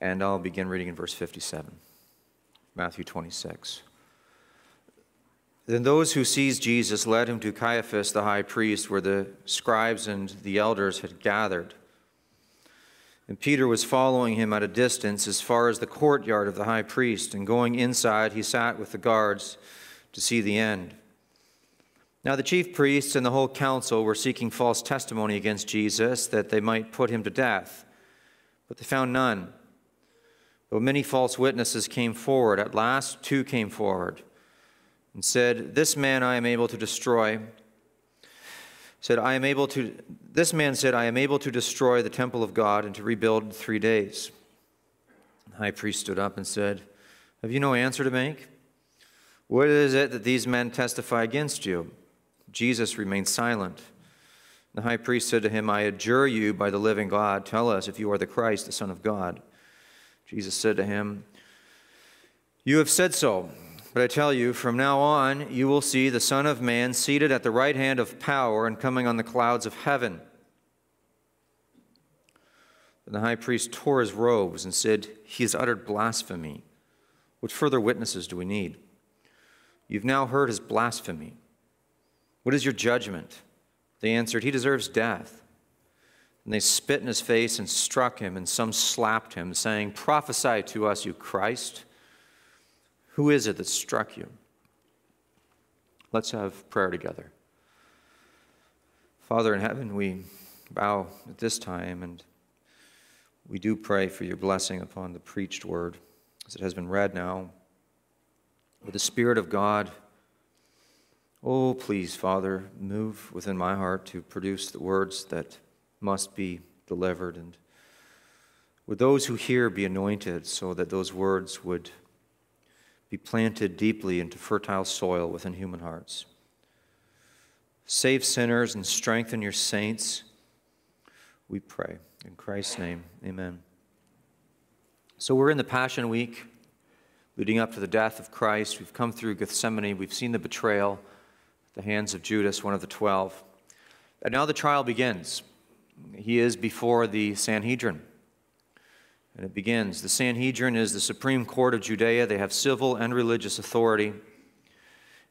And I'll begin reading in verse 57, Matthew 26. Then those who seized Jesus led him to Caiaphas the high priest, where the scribes and the elders had gathered. And Peter was following him at a distance as far as the courtyard of the high priest, and going inside, he sat with the guards to see the end. Now the chief priests and the whole council were seeking false testimony against Jesus that they might put him to death, but they found none. Though many false witnesses came forward, at last two came forward and said, This man I am able to destroy said, I am able to, this man said, I am able to destroy the temple of God and to rebuild in three days. The high priest stood up and said, Have you no answer to make? What is it that these men testify against you? Jesus remained silent. The high priest said to him, I adjure you by the living God, tell us if you are the Christ, the Son of God. Jesus said to him, You have said so. But I tell you, from now on, you will see the Son of Man seated at the right hand of power and coming on the clouds of heaven. Then the high priest tore his robes and said, He has uttered blasphemy. What further witnesses do we need? You've now heard his blasphemy. What is your judgment? They answered, He deserves death. And they spit in his face and struck him, and some slapped him, saying, Prophesy to us, you Christ. Who is it that struck you? Let's have prayer together. Father in heaven, we bow at this time and we do pray for your blessing upon the preached word as it has been read now. With the Spirit of God, oh, please, Father, move within my heart to produce the words that must be delivered. And would those who hear be anointed so that those words would be planted deeply into fertile soil within human hearts. Save sinners and strengthen your saints, we pray. In Christ's name, amen. So we're in the Passion Week leading up to the death of Christ. We've come through Gethsemane, we've seen the betrayal at the hands of Judas, one of the twelve. And now the trial begins. He is before the Sanhedrin. And it begins The Sanhedrin is the supreme court of Judea, they have civil and religious authority.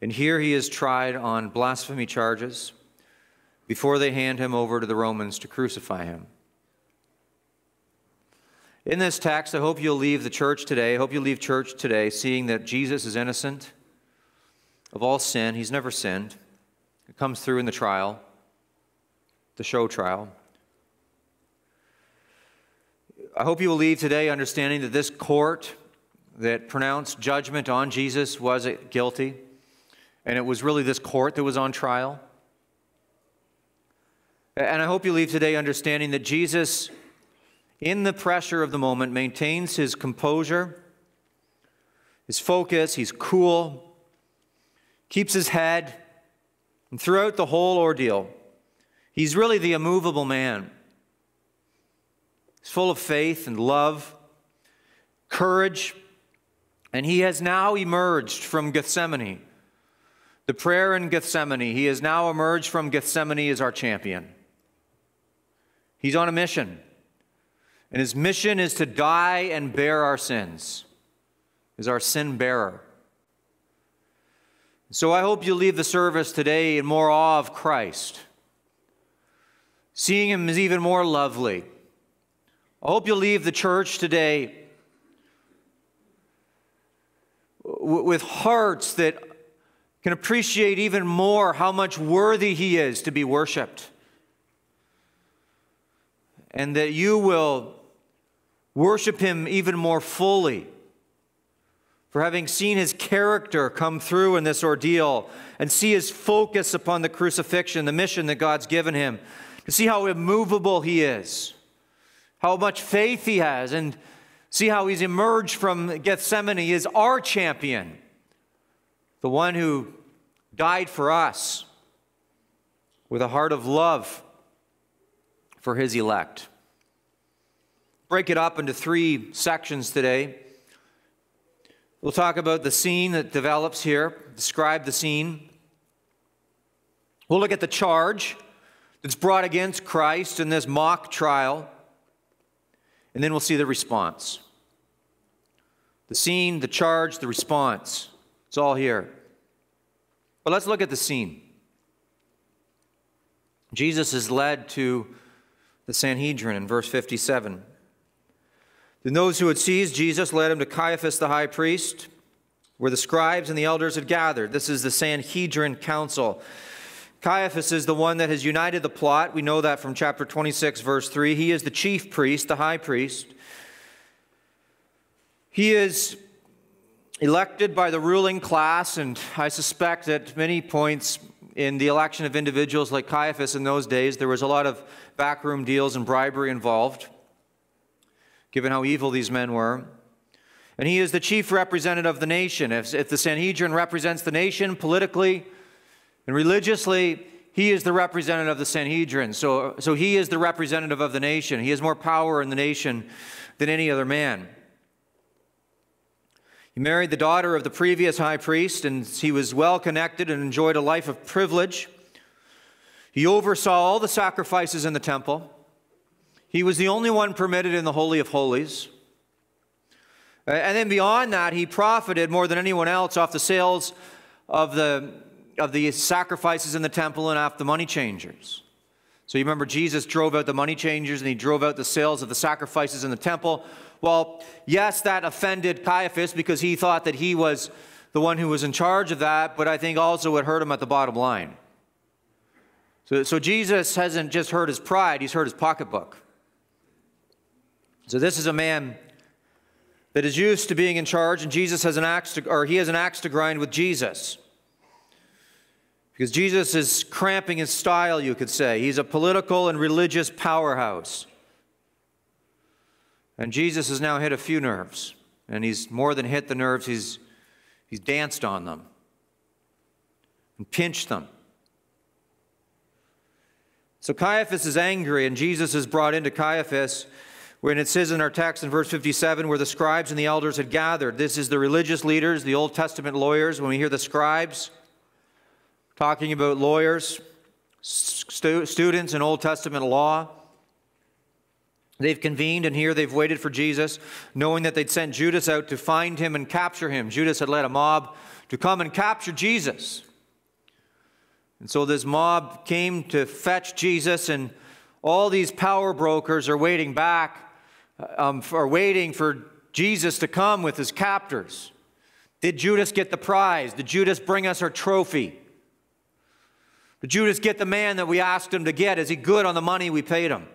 And here he is tried on blasphemy charges before they hand him over to the Romans to crucify him. In this text, I hope you'll leave the church today. I hope you leave church today seeing that Jesus is innocent of all sin. He's never sinned. It comes through in the trial, the show trial. I hope you will leave today understanding that this court that pronounced judgment on Jesus was guilty, and it was really this court that was on trial. And I hope you leave today understanding that Jesus, in the pressure of the moment, maintains his composure, his focus, he's cool, keeps his head, and throughout the whole ordeal, he's really the immovable man. He's full of faith and love, courage, and he has now emerged from Gethsemane. The prayer in Gethsemane, he has now emerged from Gethsemane as our champion. He's on a mission. And his mission is to die and bear our sins, is our sin bearer. So I hope you leave the service today in more awe of Christ, seeing him as even more lovely I hope you'll leave the church today with hearts that can appreciate even more how much worthy He is to be worshiped. And that you will worship Him even more fully for having seen His character come through in this ordeal and see His focus upon the crucifixion, the mission that God's given Him, to see how immovable He is how much faith he has, and see how he's emerged from Gethsemane He is our champion, the one who died for us with a heart of love for his elect. Break it up into three sections today. We'll talk about the scene that develops here, describe the scene. We'll look at the charge that's brought against Christ in this mock trial. And then we'll see the response. The scene, the charge, the response. It's all here. But let's look at the scene. Jesus is led to the Sanhedrin in verse 57. Then those who had seized Jesus led him to Caiaphas the high priest, where the scribes and the elders had gathered. This is the Sanhedrin council. Caiaphas is the one that has united the plot. We know that from chapter 26, verse 3. He is the chief priest, the high priest. He is elected by the ruling class, and I suspect at many points in the election of individuals like Caiaphas in those days, there was a lot of backroom deals and bribery involved, given how evil these men were. And he is the chief representative of the nation. If, if the Sanhedrin represents the nation politically and religiously, he is the representative of the Sanhedrin. So, so he is the representative of the nation. He has more power in the nation than any other man. He married the daughter of the previous high priest, and he was well connected and enjoyed a life of privilege. He oversaw all the sacrifices in the temple. He was the only one permitted in the Holy of Holies. And then beyond that, he profited more than anyone else off the sales of the, of the sacrifices in the temple and off the money changers. So you remember Jesus drove out the money changers and he drove out the sales of the sacrifices in the temple. Well, yes, that offended Caiaphas because he thought that he was the one who was in charge of that, but I think also it hurt him at the bottom line. So, so Jesus hasn't just hurt his pride, he's hurt his pocketbook. So this is a man that is used to being in charge, and Jesus has an axe to, or he has an axe to grind with Jesus. Because Jesus is cramping his style, you could say. He's a political and religious powerhouse. And Jesus has now hit a few nerves. And he's more than hit the nerves, he's, he's danced on them and pinched them. So Caiaphas is angry, and Jesus is brought into Caiaphas when it says in our text in verse 57 where the scribes and the elders had gathered. This is the religious leaders, the Old Testament lawyers. When we hear the scribes talking about lawyers, stu- students in Old Testament law, They've convened, and here they've waited for Jesus, knowing that they'd sent Judas out to find him and capture him. Judas had led a mob to come and capture Jesus. And so this mob came to fetch Jesus, and all these power brokers are waiting back, um, are waiting for Jesus to come with his captors. Did Judas get the prize? Did Judas bring us our trophy? Did Judas get the man that we asked him to get? Is he good on the money we paid him?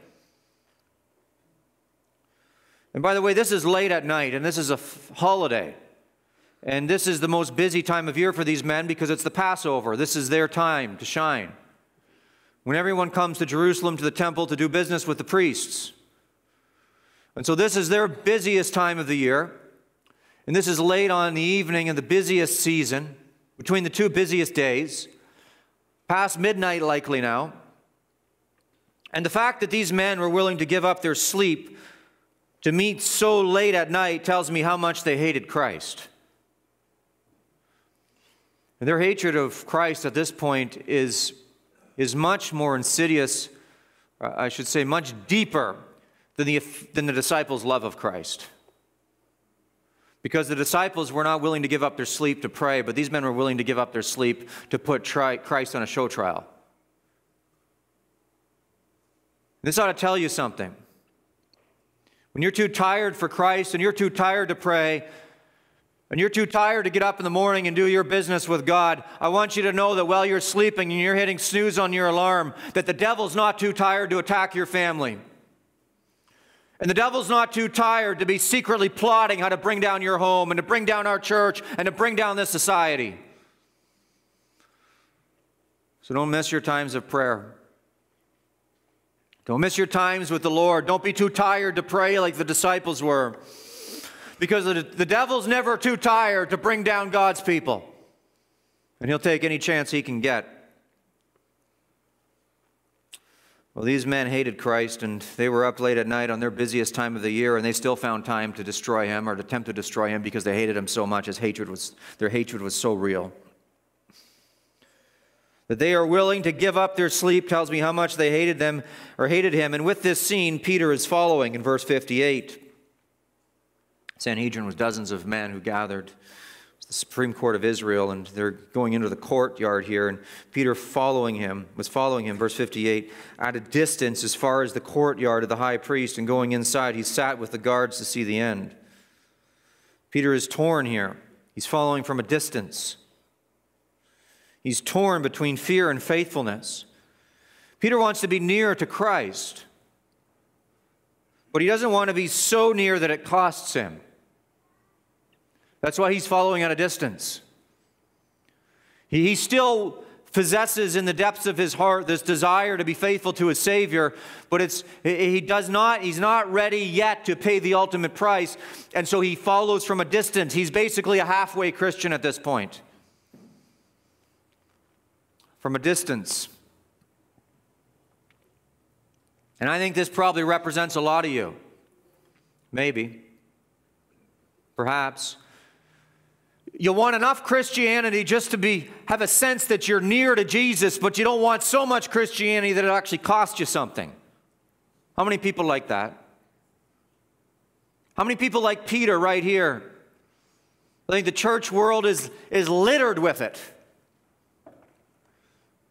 And by the way, this is late at night, and this is a f- holiday. And this is the most busy time of year for these men because it's the Passover. This is their time to shine. When everyone comes to Jerusalem to the temple to do business with the priests. And so this is their busiest time of the year. And this is late on the evening of the busiest season, between the two busiest days, past midnight likely now. And the fact that these men were willing to give up their sleep to meet so late at night tells me how much they hated Christ. And their hatred of Christ at this point is, is much more insidious, uh, I should say, much deeper than the, than the disciples' love of Christ. Because the disciples were not willing to give up their sleep to pray, but these men were willing to give up their sleep to put tri- Christ on a show trial. This ought to tell you something. When you're too tired for Christ and you're too tired to pray, and you're too tired to get up in the morning and do your business with God, I want you to know that while you're sleeping and you're hitting snooze on your alarm, that the devil's not too tired to attack your family. And the devil's not too tired to be secretly plotting how to bring down your home and to bring down our church and to bring down this society. So don't miss your times of prayer. Don't miss your times with the Lord. Don't be too tired to pray like the disciples were. Because the devil's never too tired to bring down God's people. And he'll take any chance he can get. Well, these men hated Christ, and they were up late at night on their busiest time of the year, and they still found time to destroy him or to attempt to destroy him because they hated him so much. His hatred was, their hatred was so real. That they are willing to give up their sleep tells me how much they hated them or hated him. And with this scene, Peter is following in verse 58. Sanhedrin was dozens of men who gathered. Supreme Court of Israel, and they're going into the courtyard here. And Peter following him was following him, verse 58, at a distance as far as the courtyard of the high priest. And going inside, he sat with the guards to see the end. Peter is torn here. He's following from a distance. He's torn between fear and faithfulness. Peter wants to be near to Christ, but he doesn't want to be so near that it costs him. That's why he's following at a distance. He still possesses in the depths of his heart this desire to be faithful to his Savior, but it's, he does not, he's not ready yet to pay the ultimate price, and so he follows from a distance. He's basically a halfway Christian at this point. From a distance. And I think this probably represents a lot of you. Maybe. Perhaps. You want enough Christianity just to be have a sense that you're near to Jesus, but you don't want so much Christianity that it actually costs you something. How many people like that? How many people like Peter right here? I think the church world is, is littered with it.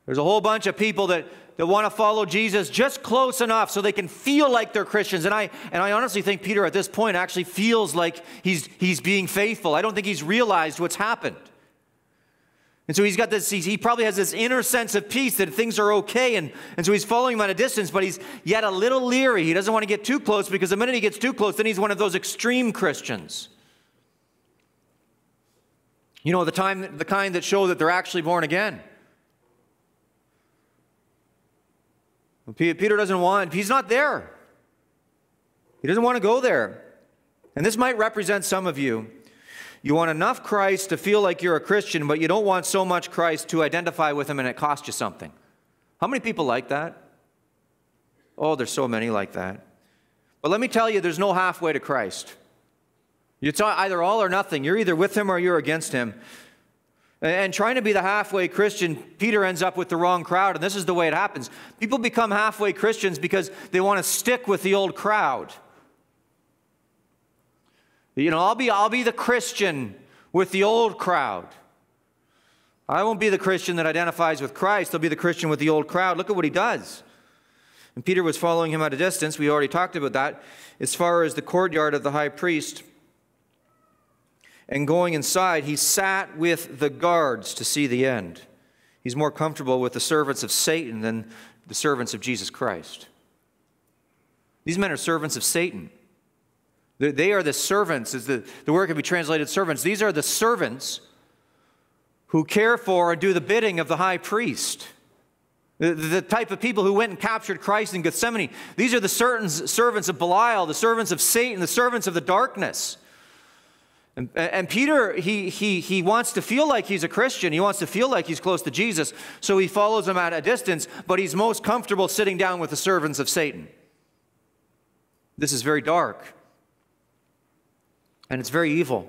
There's a whole bunch of people that that want to follow Jesus just close enough so they can feel like they're Christians. And I, and I honestly think Peter at this point actually feels like he's, he's being faithful. I don't think he's realized what's happened. And so he's got this, he probably has this inner sense of peace that things are okay. And, and so he's following him at a distance, but he's yet a little leery. He doesn't want to get too close because the minute he gets too close, then he's one of those extreme Christians. You know, the, time, the kind that show that they're actually born again. Peter doesn't want, he's not there. He doesn't want to go there. And this might represent some of you. You want enough Christ to feel like you're a Christian, but you don't want so much Christ to identify with him and it costs you something. How many people like that? Oh, there's so many like that. But let me tell you, there's no halfway to Christ. It's either all or nothing. You're either with him or you're against him. And trying to be the halfway Christian, Peter ends up with the wrong crowd. And this is the way it happens people become halfway Christians because they want to stick with the old crowd. You know, I'll be, I'll be the Christian with the old crowd. I won't be the Christian that identifies with Christ. I'll be the Christian with the old crowd. Look at what he does. And Peter was following him at a distance. We already talked about that. As far as the courtyard of the high priest, and going inside, he sat with the guards to see the end. He's more comfortable with the servants of Satan than the servants of Jesus Christ. These men are servants of Satan. They are the servants, as the, the word can be translated servants. These are the servants who care for and do the bidding of the high priest. The, the type of people who went and captured Christ in Gethsemane. These are the certain servants of Belial, the servants of Satan, the servants of the darkness. And, and, Peter, he, he, he wants to feel like he's a Christian. He wants to feel like he's close to Jesus. So he follows him at a distance, but he's most comfortable sitting down with the servants of Satan. This is very dark. And it's very evil.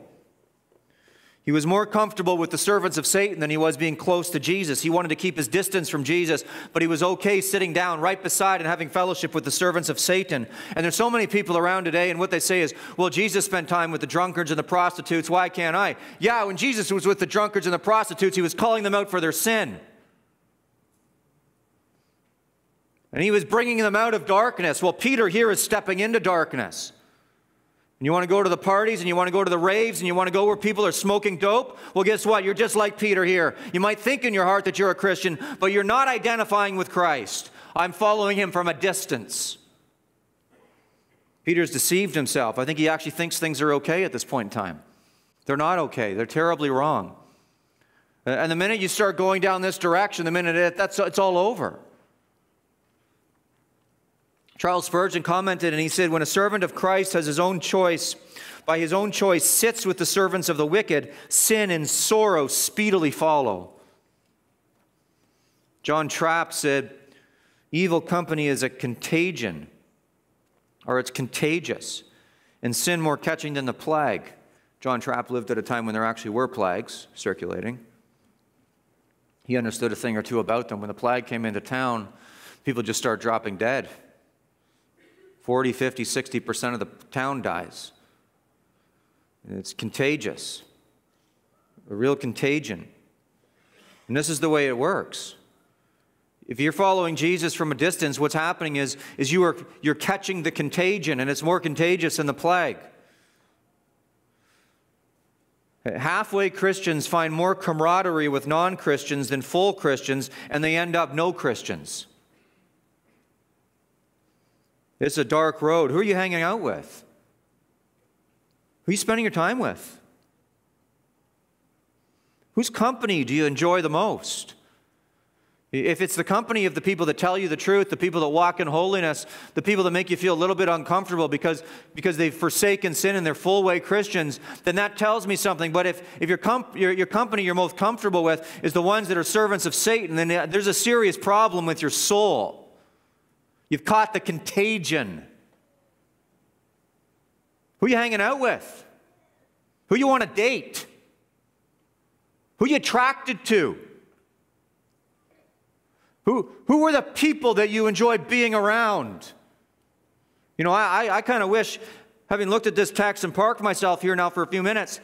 He was more comfortable with the servants of Satan than he was being close to Jesus. He wanted to keep his distance from Jesus, but he was okay sitting down right beside and having fellowship with the servants of Satan. And there's so many people around today, and what they say is, well, Jesus spent time with the drunkards and the prostitutes. Why can't I? Yeah, when Jesus was with the drunkards and the prostitutes, he was calling them out for their sin. And he was bringing them out of darkness. Well, Peter here is stepping into darkness and you want to go to the parties and you want to go to the raves and you want to go where people are smoking dope, well, guess what? You're just like Peter here. You might think in your heart that you're a Christian, but you're not identifying with Christ. I'm following him from a distance. Peter's deceived himself. I think he actually thinks things are okay at this point in time. They're not okay, they're terribly wrong. And the minute you start going down this direction, the minute it, that's, it's all over. Charles Spurgeon commented and he said, When a servant of Christ has his own choice, by his own choice sits with the servants of the wicked, sin and sorrow speedily follow. John Trapp said, Evil company is a contagion, or it's contagious, and sin more catching than the plague. John Trapp lived at a time when there actually were plagues circulating. He understood a thing or two about them. When the plague came into town, people just start dropping dead. 40, 50, 60% of the town dies. It's contagious, a real contagion. And this is the way it works. If you're following Jesus from a distance, what's happening is, is you are, you're catching the contagion, and it's more contagious than the plague. Halfway Christians find more camaraderie with non Christians than full Christians, and they end up no Christians. It's a dark road. Who are you hanging out with? Who are you spending your time with? Whose company do you enjoy the most? If it's the company of the people that tell you the truth, the people that walk in holiness, the people that make you feel a little bit uncomfortable because, because they've forsaken sin and they're full way Christians, then that tells me something. But if, if your, comp, your, your company you're most comfortable with is the ones that are servants of Satan, then uh, there's a serious problem with your soul. You've caught the contagion. Who you hanging out with? Who you want to date? Who you attracted to? Who, who are the people that you enjoy being around? You know, I, I, I kind of wish, having looked at this text and parked myself here now for a few minutes,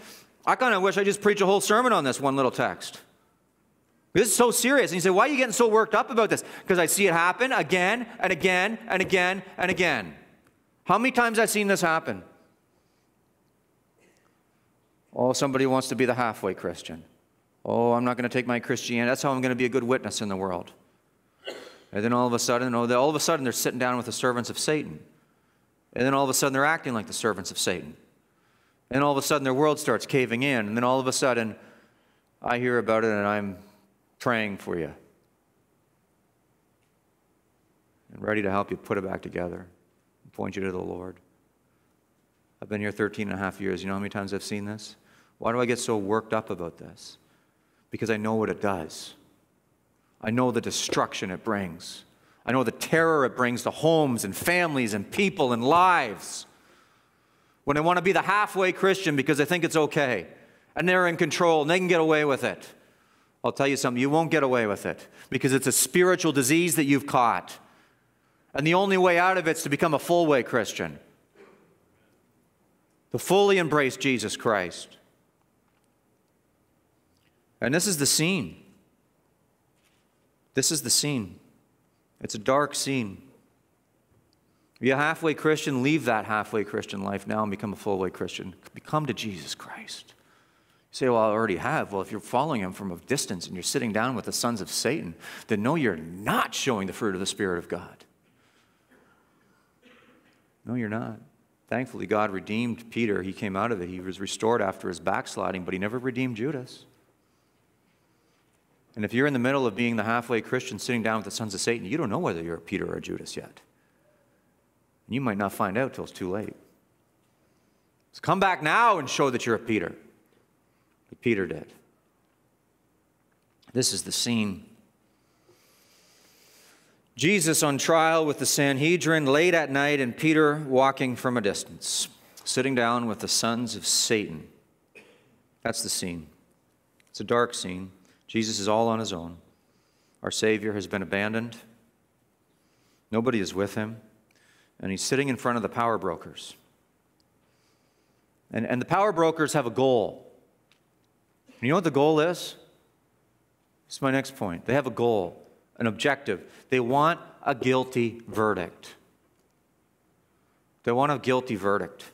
I kind of wish I just preach a whole sermon on this one little text. This is so serious. And you say, why are you getting so worked up about this? Because I see it happen again and again and again and again. How many times I've seen this happen? Oh, somebody wants to be the halfway Christian. Oh, I'm not going to take my Christianity. That's how I'm going to be a good witness in the world. And then all of a sudden, oh, all of a sudden they're sitting down with the servants of Satan. And then all of a sudden they're acting like the servants of Satan. And all of a sudden their world starts caving in. And then all of a sudden I hear about it and I'm praying for you. And ready to help you put it back together and point you to the Lord. I've been here 13 and a half years. You know how many times I've seen this? Why do I get so worked up about this? Because I know what it does. I know the destruction it brings. I know the terror it brings to homes and families and people and lives. When I want to be the halfway Christian because I think it's okay and they're in control and they can get away with it. I'll tell you something, you won't get away with it because it's a spiritual disease that you've caught. And the only way out of it is to become a full way Christian, to fully embrace Jesus Christ. And this is the scene. This is the scene. It's a dark scene. Be a halfway Christian, leave that halfway Christian life now and become a full way Christian. Become to Jesus Christ. Say, Well, I already have. Well, if you're following him from a distance and you're sitting down with the sons of Satan, then no, you're not showing the fruit of the Spirit of God. No, you're not. Thankfully, God redeemed Peter. He came out of it. He was restored after his backsliding, but he never redeemed Judas. And if you're in the middle of being the halfway Christian sitting down with the sons of Satan, you don't know whether you're a Peter or a Judas yet. And you might not find out till it's too late. So come back now and show that you're a Peter. Peter did. This is the scene. Jesus on trial with the Sanhedrin late at night, and Peter walking from a distance, sitting down with the sons of Satan. That's the scene. It's a dark scene. Jesus is all on his own. Our Savior has been abandoned. Nobody is with him. And he's sitting in front of the power brokers. And, and the power brokers have a goal. And you know what the goal is? This is my next point. They have a goal, an objective. They want a guilty verdict. They want a guilty verdict.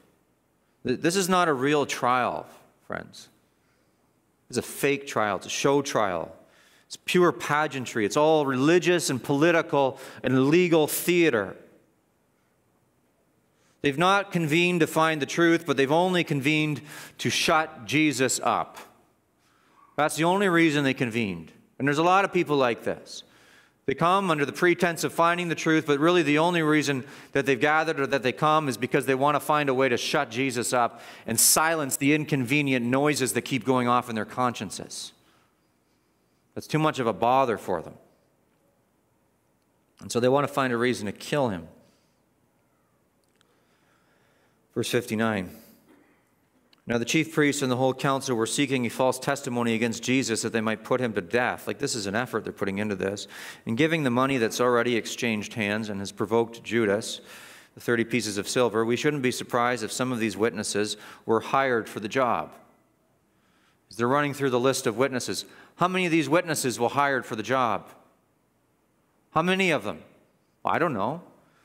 This is not a real trial, friends. It's a fake trial, it's a show trial. It's pure pageantry. It's all religious and political and legal theater. They've not convened to find the truth, but they've only convened to shut Jesus up. That's the only reason they convened. And there's a lot of people like this. They come under the pretense of finding the truth, but really the only reason that they've gathered or that they come is because they want to find a way to shut Jesus up and silence the inconvenient noises that keep going off in their consciences. That's too much of a bother for them. And so they want to find a reason to kill him. Verse 59. Now, the chief priests and the whole council were seeking a false testimony against Jesus that they might put him to death. Like, this is an effort they're putting into this. And giving the money that's already exchanged hands and has provoked Judas, the 30 pieces of silver, we shouldn't be surprised if some of these witnesses were hired for the job. They're running through the list of witnesses, how many of these witnesses were hired for the job? How many of them? Well, I don't know.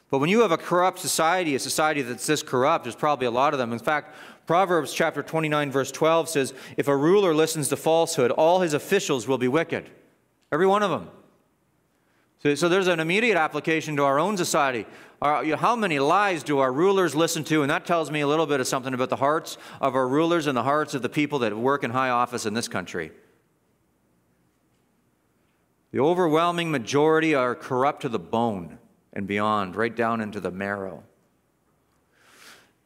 But when you have a corrupt society, a society that's this corrupt, there's probably a lot of them. In fact, Proverbs chapter 29, verse 12 says, If a ruler listens to falsehood, all his officials will be wicked. Every one of them. So, so there's an immediate application to our own society. Our, you know, how many lies do our rulers listen to? And that tells me a little bit of something about the hearts of our rulers and the hearts of the people that work in high office in this country. The overwhelming majority are corrupt to the bone and beyond, right down into the marrow.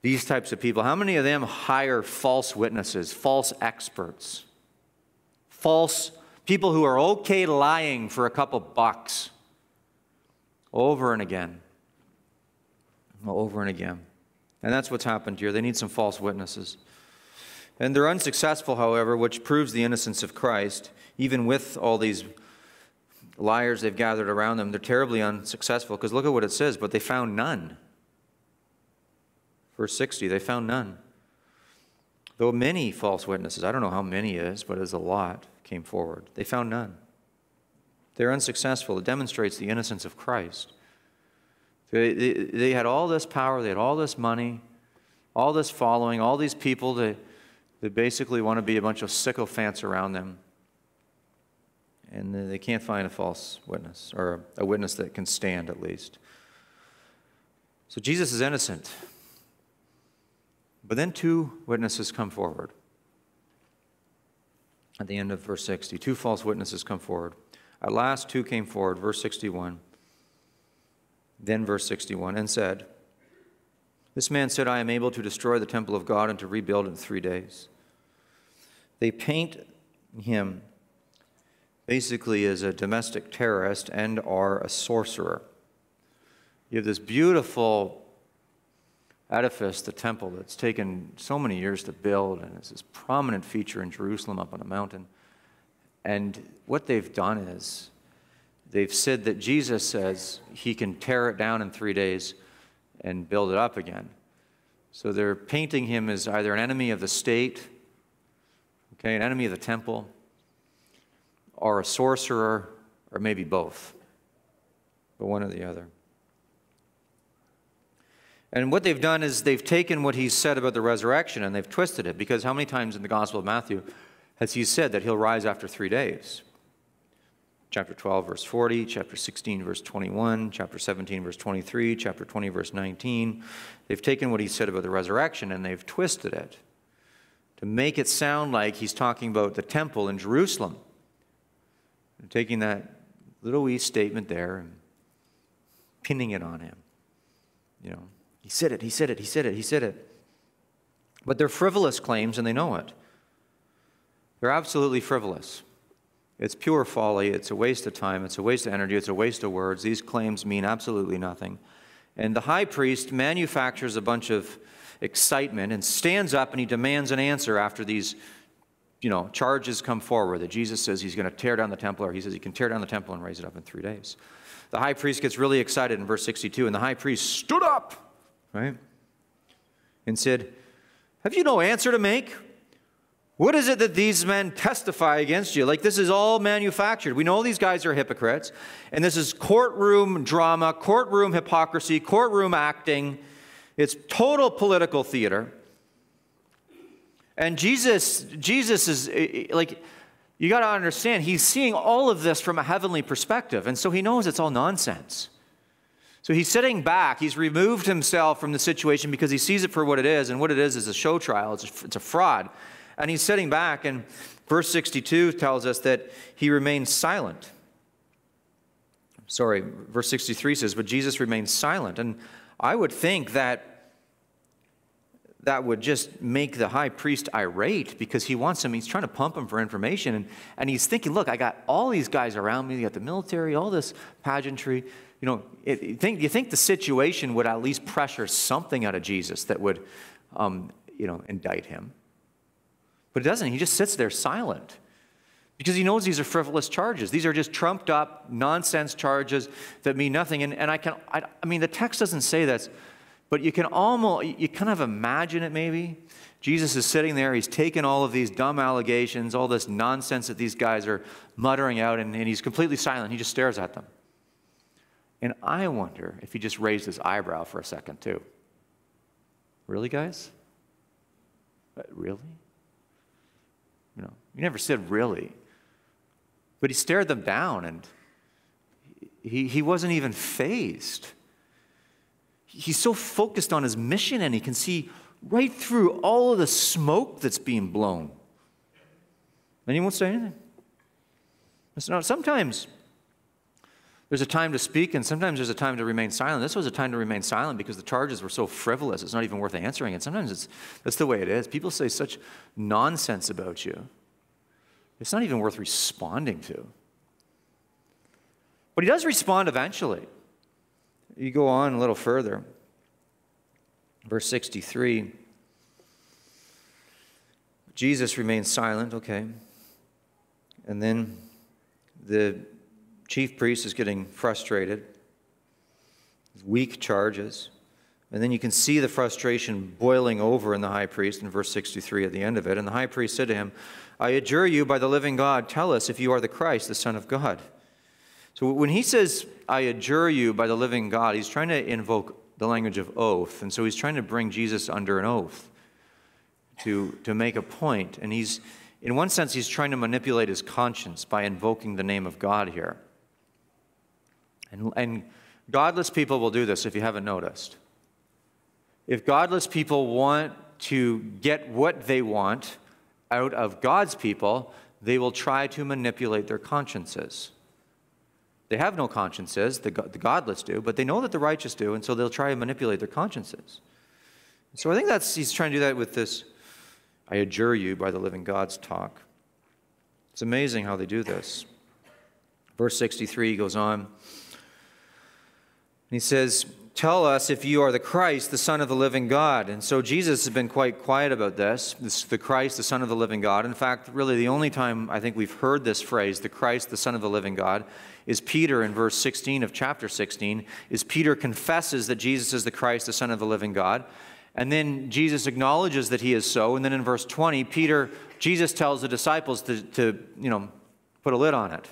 These types of people, how many of them hire false witnesses, false experts, false people who are okay lying for a couple bucks over and again? over and again. And that's what's happened here. They need some false witnesses. And they're unsuccessful, however, which proves the innocence of Christ. Even with all these liars they've gathered around them, they're terribly unsuccessful because look at what it says, but they found none. Verse 60, they found none. Though many false witnesses, I don't know how many is, but it's a lot, came forward. They found none. They're unsuccessful. It demonstrates the innocence of Christ. They, they, they, had all this power, they had all this money, all this following, all these people that, that basically want to be a bunch of sycophants around them. And they can't find a false witness, or a witness that can stand at least. So Jesus is innocent. But then two witnesses come forward. At the end of verse 60, two false witnesses come forward. At last, two came forward, verse 61. Then, verse 61, and said, This man said, I am able to destroy the temple of God and to rebuild it in three days. They paint him basically as a domestic terrorist and are a sorcerer. You have this beautiful edifice, the temple, that's taken so many years to build, and it's this prominent feature in Jerusalem up on a mountain. And what they've done is they've said that Jesus says he can tear it down in three days and build it up again. So they're painting him as either an enemy of the state, okay, an enemy of the temple, or a sorcerer, or maybe both, but one or the other. And what they've done is they've taken what he said about the resurrection and they've twisted it because how many times in the Gospel of Matthew has he said that he'll rise after three days? chapter 12, verse 40, chapter 16, verse 21, chapter 17, verse 23, chapter 20, verse 19. They've taken what he said about the resurrection and they've twisted it to make it sound like he's talking about the temple in Jerusalem. They're taking that little wee statement there and pinning it on him. You know, he said it, he said it, he said it, he said it. But they're frivolous claims and they know it. They're absolutely frivolous. It's pure folly. It's a waste of time. It's a waste of energy. It's a waste of words. These claims mean absolutely nothing. And the high priest manufactures a bunch of excitement and stands up and he demands an answer after these you know, charges come forward that Jesus says he's going to tear down the temple, or he says he can tear down the temple and raise it up in three days. The high priest gets really excited in verse 62, and the high priest stood up, right, and said, Have you no answer to make? What is it that these men testify against you? Like, this is all manufactured. We know these guys are hypocrites, and this is courtroom drama, courtroom hypocrisy, courtroom acting. It's total political theater. And Jesus, Jesus is like, you got to understand, he's seeing all of this from a heavenly perspective, and so he knows it's all nonsense. So he's sitting back. He's removed himself from the situation because he sees it for what it is, and what it is is a show trial, it's a, it's a fraud. And he's sitting back, and verse 62 tells us that he remains silent. Sorry, verse 63 says, But Jesus remains silent. And I would think that that would just make the high priest irate because he wants him, he's trying to pump him for information. And, and he's thinking, look, I got all these guys around me, you got the military, all this pageantry. You know, it, you, think, you think the situation would at least pressure something out of Jesus that would, um, you know, indict him? But it doesn't. He just sits there silent because he knows these are frivolous charges. These are just trumped up nonsense charges that mean nothing. And, and I can, I, I mean, the text doesn't say that But you can almost, you kind of imagine it maybe. Jesus is sitting there, he's taken all of these dumb allegations, all this nonsense that these guys are muttering out, and, and he's completely silent. He just stares at them. And I wonder if he just raised his eyebrow for a second, too. Really, guys? Uh, really? You know, you never said really. But he stared them down and he, he wasn't even fazed. He's so focused on his mission and he can see right through all of the smoke that's being blown. And he won't say anything. So sometimes there's a time to speak, and sometimes there's a time to remain silent. This was a time to remain silent because the charges were so frivolous, it's not even worth answering. And sometimes it's, that's the way it is. People say such nonsense about you, it's not even worth responding to. But he does respond eventually. You go on a little further. Verse 63 Jesus remains silent, okay. And then the chief priest is getting frustrated, weak charges. And then you can see the frustration boiling over in the high priest in verse 63 at the end of it. And the high priest said to him, I adjure you by the living God, tell us if you are the Christ, the Son of God. So when he says, I adjure you by the living God, he's trying to invoke the language of oath. And so he's trying to bring Jesus under an oath to, to make a point. And he's, in one sense, he's trying to manipulate his conscience by invoking the name of God here. And, and godless people will do this if you haven't noticed. If godless people want to get what they want out of God's people, they will try to manipulate their consciences. They have no consciences, the, the godless do, but they know that the righteous do, and so they'll try to manipulate their consciences. So I think that's, he's trying to do that with this, I adjure you by the living God's talk. It's amazing how they do this. Verse 63 goes on. He says, Tell us if you are the Christ, the Son of the living God. And so Jesus has been quite quiet about this, this, the Christ, the Son of the living God. In fact, really the only time I think we've heard this phrase, the Christ, the Son of the living God, is Peter in verse 16 of chapter 16, is Peter confesses that Jesus is the Christ, the Son of the living God. And then Jesus acknowledges that he is so. And then in verse 20, Peter, Jesus tells the disciples to, to you know, put a lid on it.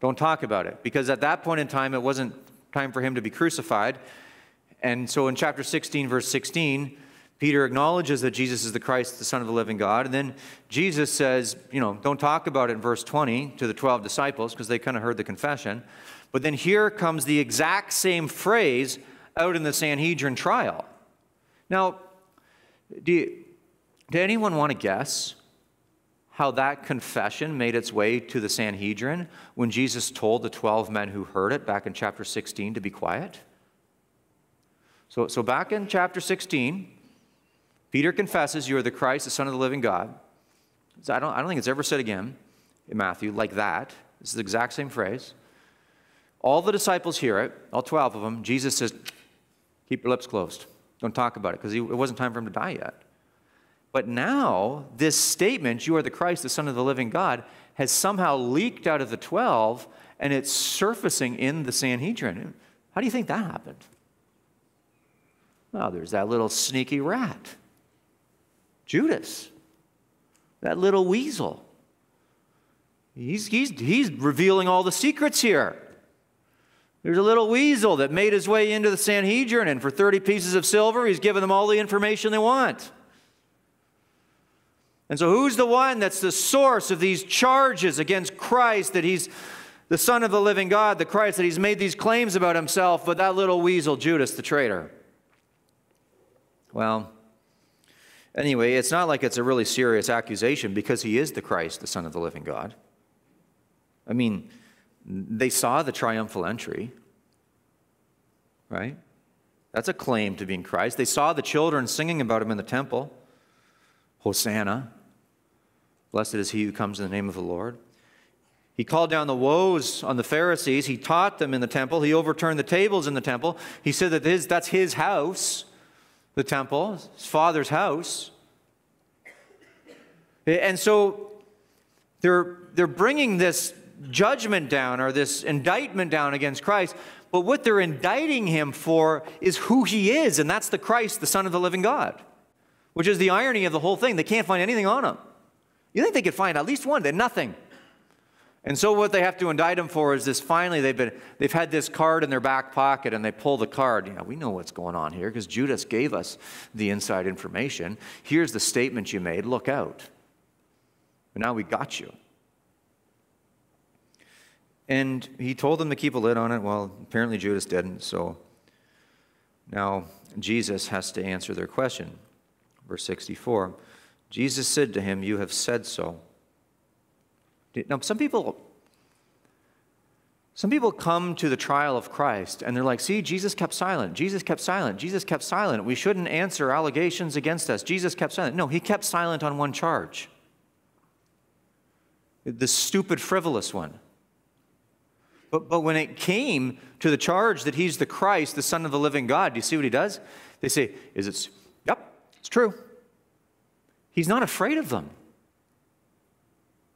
Don't talk about it. Because at that point in time, it wasn't time for him to be crucified. And so in chapter 16, verse 16, Peter acknowledges that Jesus is the Christ, the Son of the living God. And then Jesus says, you know, don't talk about it in verse 20 to the 12 disciples because they kind of heard the confession. But then here comes the exact same phrase out in the Sanhedrin trial. Now, do, you, do anyone want to guess how that confession made its way to the Sanhedrin when Jesus told the 12 men who heard it back in chapter 16 to be quiet? So, so back in chapter 16, Peter confesses, You are the Christ, the Son of the living God. So I, don't, I don't think it's ever said again in Matthew like that. It's the exact same phrase. All the disciples hear it, all 12 of them. Jesus says, Keep your lips closed. Don't talk about it because it wasn't time for him to die yet. But now, this statement, you are the Christ, the Son of the living God, has somehow leaked out of the 12 and it's surfacing in the Sanhedrin. How do you think that happened? Well, there's that little sneaky rat, Judas, that little weasel. He's, he's, he's revealing all the secrets here. There's a little weasel that made his way into the Sanhedrin, and for 30 pieces of silver, he's giving them all the information they want. And so, who's the one that's the source of these charges against Christ that he's the Son of the living God, the Christ, that he's made these claims about himself, but that little weasel, Judas the traitor? Well, anyway, it's not like it's a really serious accusation because he is the Christ, the Son of the living God. I mean, they saw the triumphal entry, right? That's a claim to being Christ. They saw the children singing about him in the temple. Hosanna. Blessed is he who comes in the name of the Lord. He called down the woes on the Pharisees. He taught them in the temple. He overturned the tables in the temple. He said that his, that's his house, the temple, his father's house. And so they're, they're bringing this judgment down or this indictment down against Christ, But what they're indicting him for is who he is, and that's the Christ, the Son of the living God, which is the irony of the whole thing. They can't find anything on him. You think they could find at least one? They're nothing. And so what they have to indict him for is this finally they've been they've had this card in their back pocket and they pull the card. Yeah, we know what's going on here because Judas gave us the inside information. Here's the statement you made. Look out. Now we got you. And he told them to keep a lid on it. Well, apparently Judas didn't. So now Jesus has to answer their question. Verse 64 Jesus said to him, You have said so. Now, some people. Some people come to the trial of Christ and they're like, see, Jesus kept silent. Jesus kept silent. Jesus kept silent. We shouldn't answer allegations against us. Jesus kept silent. No, he kept silent on one charge the stupid, frivolous one. But, but when it came to the charge that he's the Christ, the Son of the living God, do you see what he does? They say, Is it? Yep, it's true. He's not afraid of them.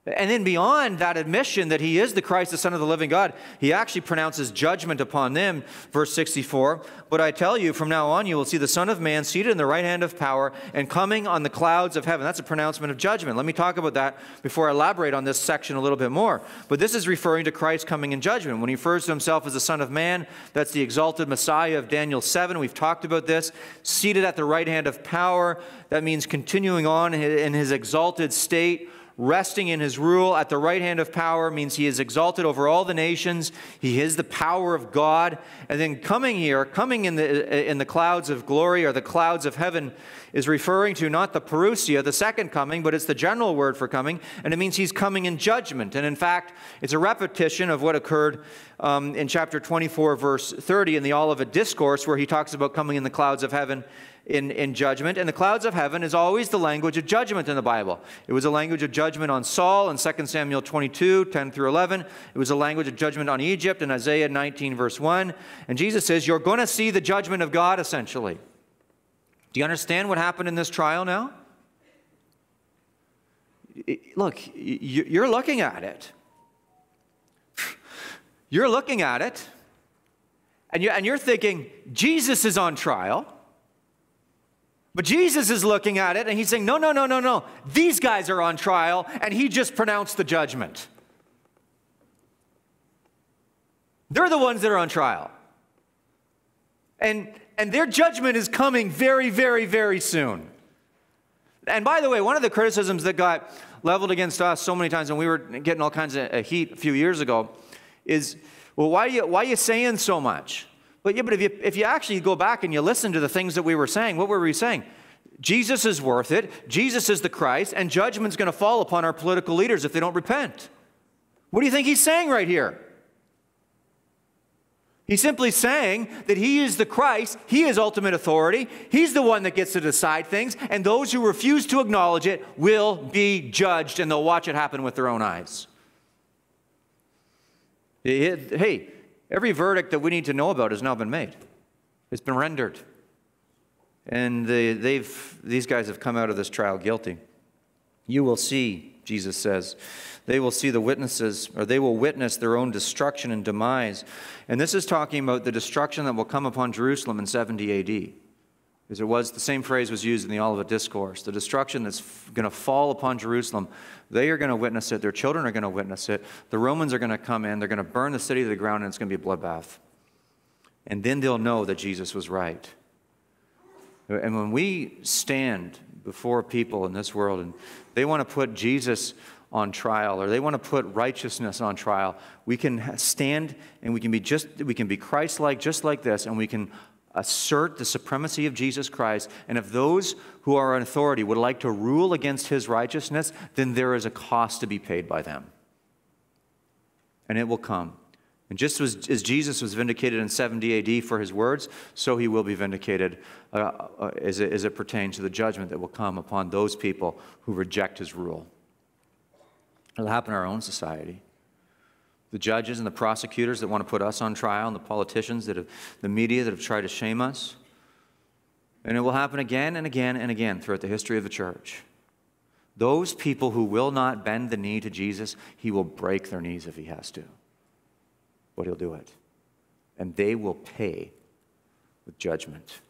And then beyond that admission that he is the Christ, the Son of the living God, he actually pronounces judgment upon them. Verse 64 But I tell you, from now on you will see the Son of Man seated in the right hand of power and coming on the clouds of heaven. That's a pronouncement of judgment. Let me talk about that before I elaborate on this section a little bit more. But this is referring to Christ coming in judgment. When he refers to himself as the Son of Man, that's the exalted Messiah of Daniel 7. We've talked about this. Seated at the right hand of power, that means continuing on in his exalted state resting in his rule at the right hand of power means he is exalted over all the nations. He is the power of God. And then coming here, coming in the, in the clouds of glory or the clouds of heaven, is referring to not the parousia, the second coming, but it's the general word for coming. And it means he's coming in judgment. And in fact, it's a repetition of what occurred um, in chapter 24, verse 30 in the Olivet Discourse, where he talks about coming in the clouds of heaven in, in judgment. And the clouds of heaven is always the language of judgment in the Bible. It was a language of judgment on Saul in 2 Samuel 22, 10 through 11. It was a language of judgment on Egypt in Isaiah 19, verse 1. And Jesus says, You're going to see the judgment of God essentially. Do you understand what happened in this trial now? Look, you're looking at it. You're looking at it, and you're, thinking, Jesus is on trial. But Jesus is looking at it and he's saying, No, no, no, no, no. These guys are on trial and he just pronounced the judgment. They're the ones that are on trial. And, and their judgment is coming very, very, very soon. And by the way, one of the criticisms that got leveled against us so many times when we were getting all kinds of uh, heat a few years ago is, well, why are you, why are you saying so much? But yeah, but if you, if you actually go back and you listen to the things that we were saying, what were we saying? Jesus is worth it, Jesus is the Christ, and judgment's going to fall upon our political leaders if they don't repent. What do you think he's saying right here? He's simply saying that he is the Christ, he is ultimate authority, he's the one that gets to decide things, and those who refuse to acknowledge it will be judged and they'll watch it happen with their own eyes. Hey, Every verdict that we need to know about has now been made. It's been rendered. And they, they've, these guys have come out of this trial guilty. You will see, Jesus says, they will see the witnesses, or they will witness their own destruction and demise. And this is talking about the destruction that will come upon Jerusalem in 70 AD. Because it was, the same phrase was used in the Olivet Discourse. The destruction that's going to fall upon Jerusalem, they are going to witness it. Their children are going to witness it. The Romans are going to come in. They're going to burn the city to the ground, and it's going to be a bloodbath. And then they'll know that Jesus was right. And when we stand before people in this world and they want to put Jesus on trial or they want to put righteousness on trial, we can stand and we can be just we can be Christ-like just like this and we can assert the supremacy of Jesus Christ, and if those who are in authority would like to rule against his righteousness, then there is a cost to be paid by them. And it will come. And just as, as Jesus was vindicated in 70 AD for his words, so he will be vindicated uh, uh, as, it, as it pertains to the judgment that will come upon those people who reject his rule. It'll happen in our own society the judges and the prosecutors that want to put us on trial, and the politicians that have, the media that have tried to shame us. And it will happen again and again and again throughout the history of the church. Those people who will not bend the knee to Jesus, he will break their knees if he has to. But he'll do it. and they will pay with judgment.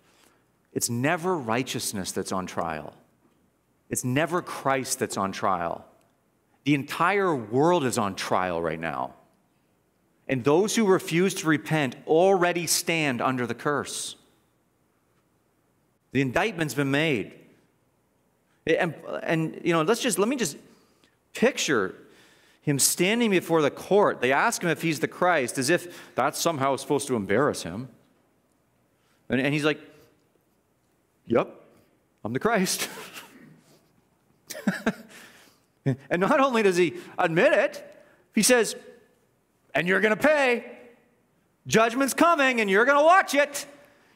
It's never righteousness that's on trial. It's never Christ that's on trial. The entire world is on trial right now. And those who refuse to repent already stand under the curse. The indictment's been made. And, and you know, let's just, let me just picture him standing before the court. They ask him if he's the Christ, as if that's somehow supposed to embarrass him. And, and he's like, Yep, I'm the Christ. and not only does he admit it, he says, And you're going to pay. Judgment's coming, and you're going to watch it.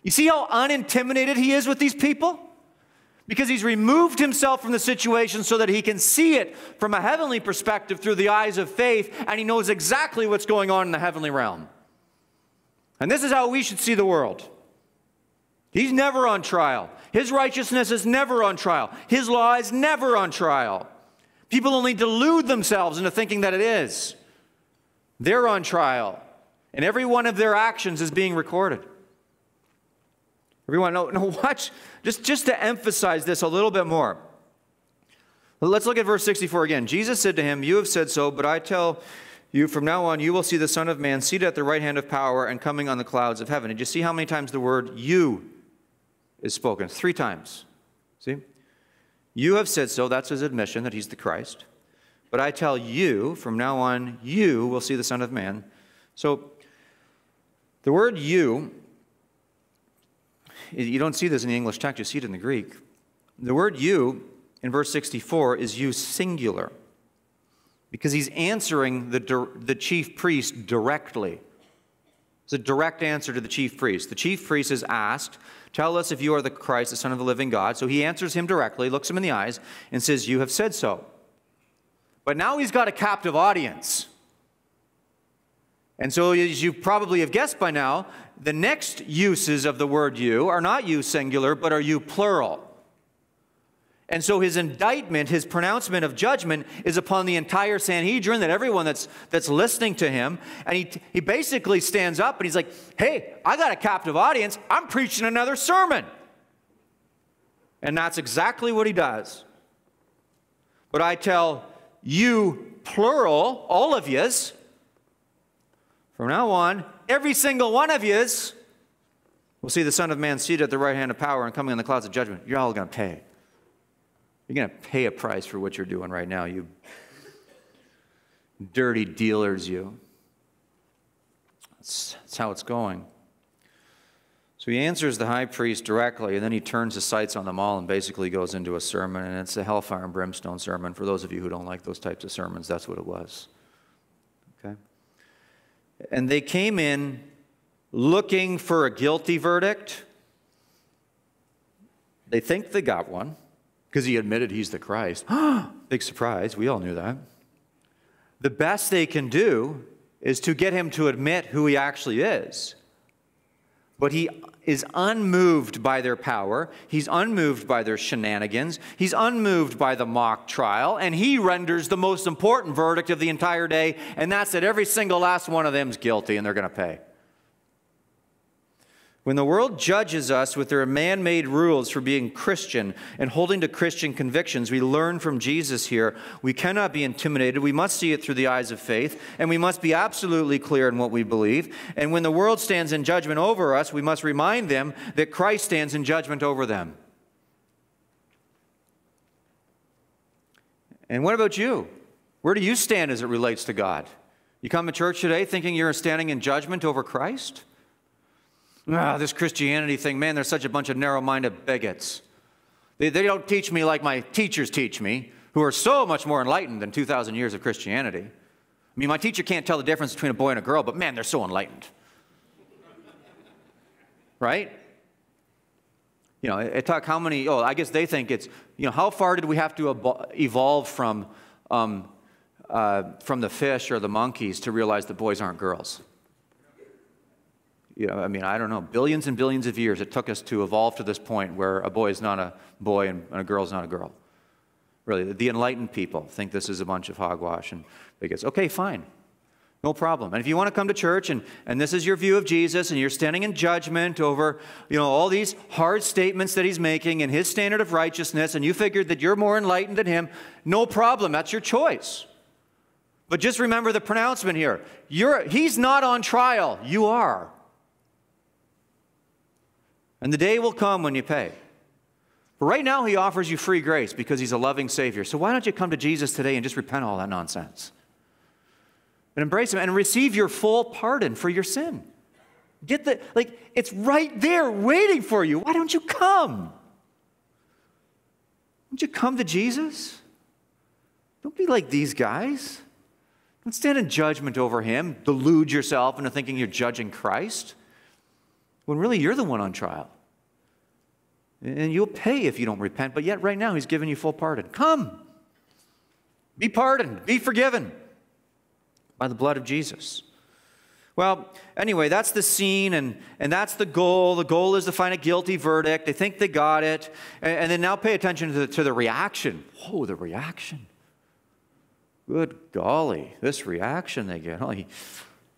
You see how unintimidated he is with these people? Because he's removed himself from the situation so that he can see it from a heavenly perspective through the eyes of faith, and he knows exactly what's going on in the heavenly realm. And this is how we should see the world. He's never on trial. His righteousness is never on trial. His law is never on trial. People only delude themselves into thinking that it is. They're on trial, and every one of their actions is being recorded. Everyone, no, no, watch, just, just to emphasize this a little bit more. Let's look at verse 64 again. Jesus said to him, You have said so, but I tell you, from now on, you will see the Son of Man seated at the right hand of power and coming on the clouds of heaven. Did you see how many times the word you is spoken? Three times. See? You have said so. That's his admission that he's the Christ. But I tell you, from now on, you will see the Son of Man. So the word you you don't see this in the English text, you see it in the Greek. The word you in verse 64 is used singular because he's answering the, the chief priest directly. It's a direct answer to the chief priest. The chief priest is asked, Tell us if you are the Christ, the Son of the living God. So he answers him directly, looks him in the eyes, and says, You have said so. But now he's got a captive audience. And so, as you probably have guessed by now, the next uses of the word you are not you singular, but are you plural. And so his indictment, his pronouncement of judgment is upon the entire Sanhedrin, that everyone that's, that's listening to him. And he, he basically stands up and he's like, hey, I got a captive audience. I'm preaching another sermon. And that's exactly what he does. But I tell you, plural, all of yous, from now on, every single one of yous will see the Son of Man seated at the right hand of power and coming in the clouds of judgment. You're all going to pay. You're going to pay a price for what you're doing right now, you dirty dealers, you. That's, that's how it's going. So he answers the high priest directly, and then he turns his sights on them all and basically goes into a sermon, and it's a hellfire and brimstone sermon. For those of you who don't like those types of sermons, that's what it was. Okay? And they came in looking for a guilty verdict. They think they got one because he admitted he's the Christ. Big surprise. We all knew that. The best they can do is to get him to admit who he actually is. But he is unmoved by their power. He's unmoved by their shenanigans. He's unmoved by the mock trial. And he renders the most important verdict of the entire day, and that's that every single last one of them is guilty and they're going to pay. When the world judges us with their man made rules for being Christian and holding to Christian convictions, we learn from Jesus here we cannot be intimidated. We must see it through the eyes of faith, and we must be absolutely clear in what we believe. And when the world stands in judgment over us, we must remind them that Christ stands in judgment over them. And what about you? Where do you stand as it relates to God? You come to church today thinking you're standing in judgment over Christ? Ah, this Christianity thing, man, they're such a bunch of narrow minded bigots. They, they don't teach me like my teachers teach me, who are so much more enlightened than 2,000 years of Christianity. I mean, my teacher can't tell the difference between a boy and a girl, but man, they're so enlightened. right? You know, it talk how many, oh, I guess they think it's, you know, how far did we have to evolve from, um, uh, from the fish or the monkeys to realize that boys aren't girls? You know, I mean, I don't know, billions and billions of years it took us to evolve to this point where a boy is not a boy and a girl is not a girl. Really, the enlightened people think this is a bunch of hogwash and they bigots. Okay, fine. No problem. And if you want to come to church and, and this is your view of Jesus and you're standing in judgment over you know, all these hard statements that he's making and his standard of righteousness, and you figured that you're more enlightened than him, no problem. That's your choice. But just remember the pronouncement here. You're, he's not on trial, you are. And the day will come when you pay. But right now, he offers you free grace because he's a loving Savior. So why don't you come to Jesus today and just repent all that nonsense? And embrace him and receive your full pardon for your sin. Get the, like, it's right there waiting for you. Why don't you come? Won't you come to Jesus? Don't be like these guys. Don't stand in judgment over him, delude yourself into thinking you're judging Christ, when really you're the one on trial. And you'll pay if you don't repent, but yet right now he's giving you full pardon. Come. Be pardoned, be forgiven by the blood of Jesus. Well, anyway, that's the scene and, and that's the goal. The goal is to find a guilty verdict. They think they got it. And, and then now pay attention to the, to the reaction. Whoa, the reaction. Good golly, this reaction they get. Oh, he,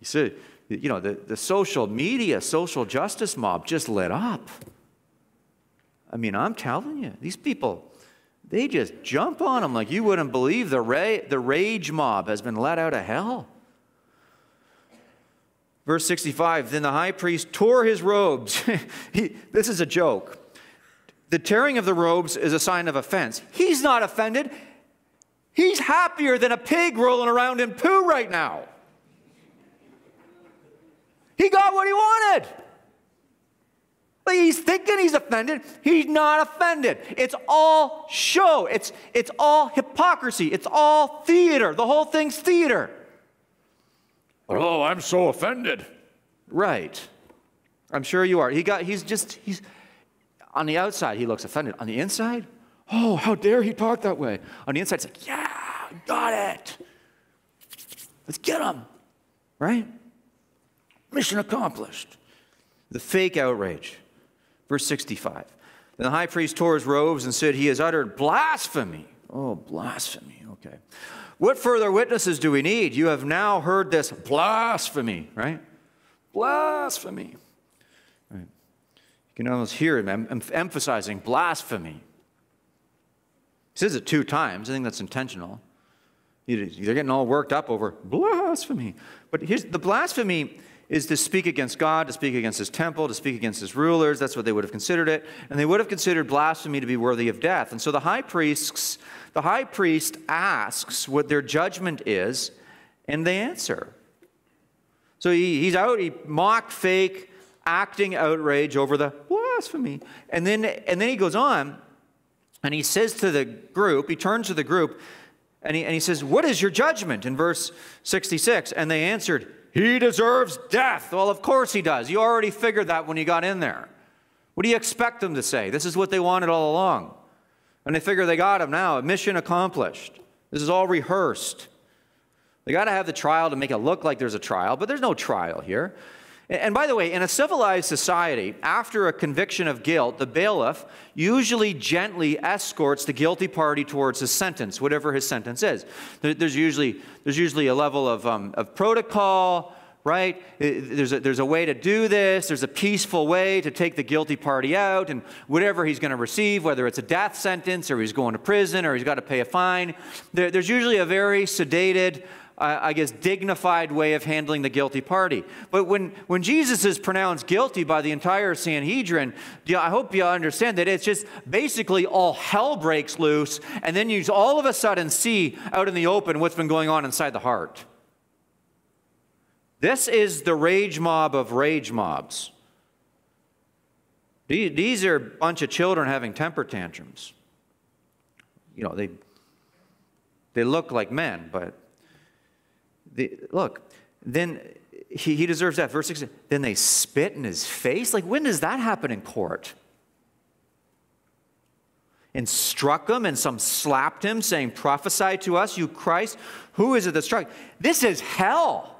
he said, you know, the, the social media, social justice mob just lit up. I mean, I'm telling you, these people, they just jump on them like you wouldn't believe. The, ra- the rage mob has been let out of hell. Verse 65 Then the high priest tore his robes. he, this is a joke. The tearing of the robes is a sign of offense. He's not offended. He's happier than a pig rolling around in poo right now. He got what he wanted. He's thinking he's offended. He's not offended. It's all show. It's, it's all hypocrisy. It's all theater. The whole thing's theater. Oh, I'm so offended. Right. I'm sure you are. He got, he's just, he's, on the outside, he looks offended. On the inside, oh, how dare he talk that way. On the inside, it's like, yeah, got it. Let's get him. Right? Mission accomplished. The fake outrage. Verse 65. Then the high priest tore his robes and said, He has uttered blasphemy. Oh, blasphemy. Okay. What further witnesses do we need? You have now heard this blasphemy, right? Blasphemy. Right. You can almost hear him em- emphasizing blasphemy. He says it two times. I think that's intentional. They're getting all worked up over blasphemy. But here's the blasphemy is to speak against God, to speak against his temple, to speak against his rulers. That's what they would have considered it. And they would have considered blasphemy to be worthy of death. And so the high priests, the high priest asks what their judgment is, and they answer. So he, he's out, he mock, fake, acting outrage over the blasphemy. And then, and then he goes on and he says to the group, he turns to the group, and he, and he says, What is your judgment? In verse 66. And they answered, he deserves death. Well, of course he does. You already figured that when you got in there. What do you expect them to say? This is what they wanted all along. And they figure they got him now. Mission accomplished. This is all rehearsed. They got to have the trial to make it look like there's a trial, but there's no trial here. And by the way, in a civilized society, after a conviction of guilt, the bailiff usually gently escorts the guilty party towards his sentence, whatever his sentence is. There's usually, there's usually a level of, um, of protocol, right? There's a, there's a way to do this, there's a peaceful way to take the guilty party out, and whatever he's going to receive, whether it's a death sentence or he's going to prison or he's got to pay a fine, there, there's usually a very sedated, I guess, dignified way of handling the guilty party. But when, when Jesus is pronounced guilty by the entire Sanhedrin, I hope you understand that it's just basically all hell breaks loose, and then you all of a sudden see out in the open what's been going on inside the heart. This is the rage mob of rage mobs. These are a bunch of children having temper tantrums. You know, they, they look like men, but the, look, then he, he deserves that. Verse 6, then they spit in his face. Like, when does that happen in court? And struck him, and some slapped him, saying, Prophesy to us, you Christ. Who is it that struck? This is hell.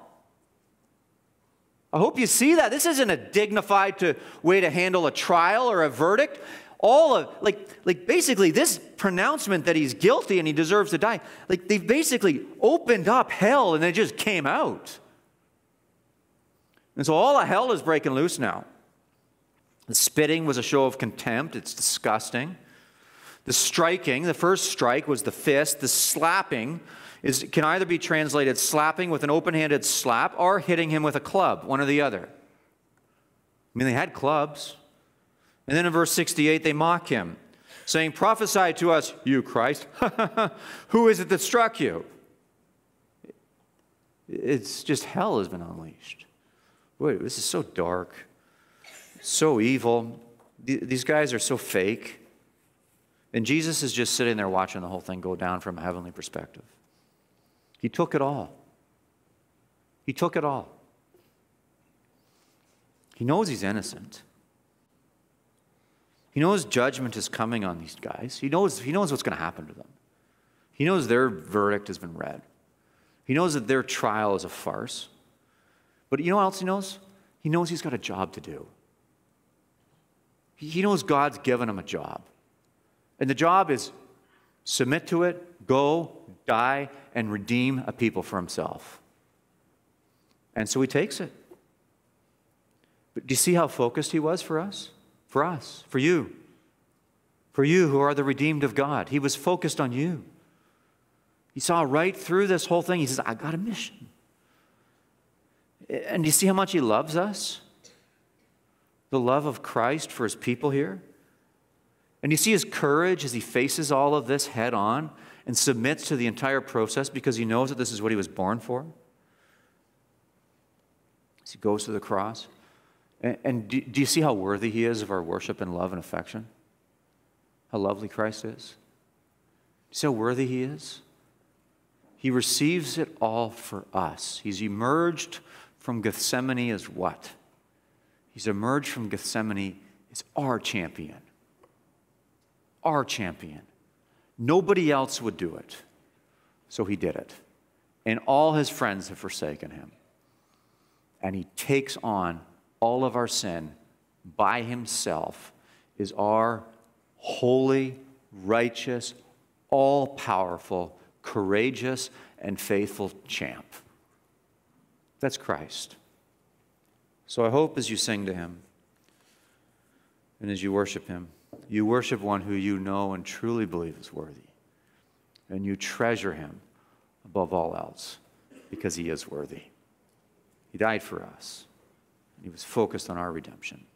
I hope you see that. This isn't a dignified to, way to handle a trial or a verdict all of like like basically this pronouncement that he's guilty and he deserves to die like they've basically opened up hell and it just came out And so all of hell is breaking loose now. The spitting was a show of contempt, it's disgusting. The striking, the first strike was the fist. The slapping is, can either be translated slapping with an open handed slap or hitting him with a club, one or the other. I mean, they had clubs. And then in verse 68, they mock him, saying, Prophesy to us, you Christ. Who is it that struck you? It's just hell has been unleashed. Wait, this is so dark, so evil. These guys are so fake. And Jesus is just sitting there watching the whole thing go down from a heavenly perspective. He took it all. He took it all. He knows he's innocent. He knows judgment is coming on these guys. He knows, he knows what's going to happen to them. He knows their verdict has been read. He knows that their trial is a farce. But you know what else he knows? He knows he's got a job to do. He knows God's given him a job. And the job is submit to it, go, die, and redeem a people for himself. And so he takes it. But do you see how focused he was for us? For us, for you. For you who are the redeemed of God. He was focused on you. He saw right through this whole thing. He says, I got a mission. And do you see how much he loves us? The love of Christ for his people here? And you see his courage as he faces all of this head on and submits to the entire process because he knows that this is what he was born for? As he goes to the cross. And, and do, do you see how worthy he is of our worship and love and affection? How lovely Christ is? See how worthy he is? He receives it all for us. He's emerged from Gethsemane as what? He's emerged from Gethsemane as our champion our champion. Nobody else would do it. So he did it. And all his friends have forsaken him. And he takes on all of our sin by himself, is our holy, righteous, all powerful, courageous, and faithful champ. That's Christ. So I hope as you sing to him and as you worship him, you worship one who you know and truly believe is worthy. And you treasure him above all else because he is worthy. He died for us. He was focused on our redemption.